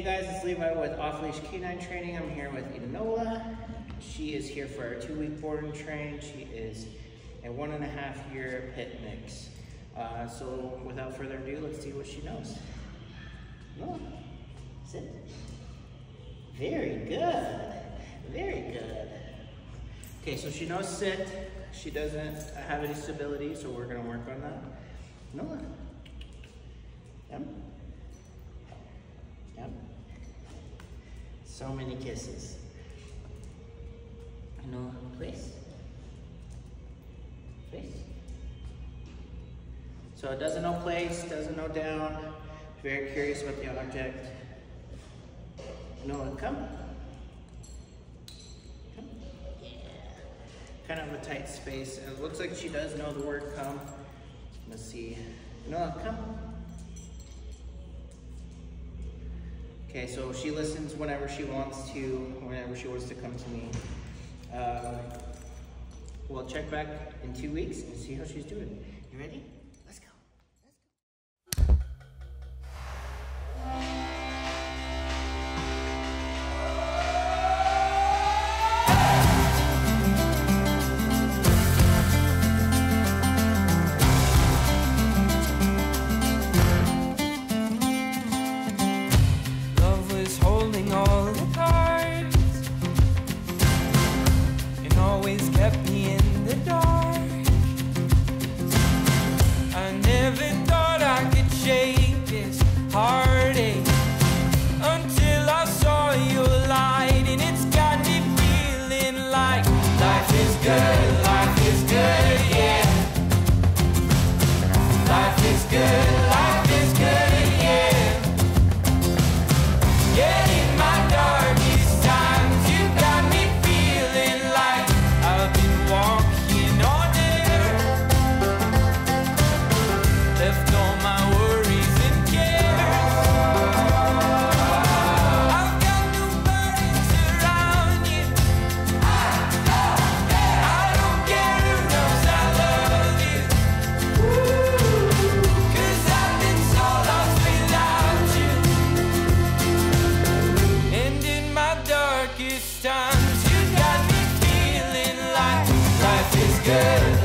Hey guys, it's Levi with Off Leash Canine Training. I'm here with Enola. She is here for a two week board and train. She is a one and a half year pit mix. Uh, so without further ado, let's see what she knows. No, sit. Very good, very good. Okay, so she knows sit. She doesn't have any stability, so we're gonna work on that. Yep. Yep. So many kisses. No, please. Please. So it doesn't know place, doesn't know down. Very curious about the object. Noah, come. Come. Yeah. Kind of a tight space. It looks like she does know the word come. Let's see. Noah, come. Okay, so she listens whenever she wants to, whenever she wants to come to me. Um, we'll check back in two weeks and see how she's doing. You ready? Darkest times, you got me feeling like life is good,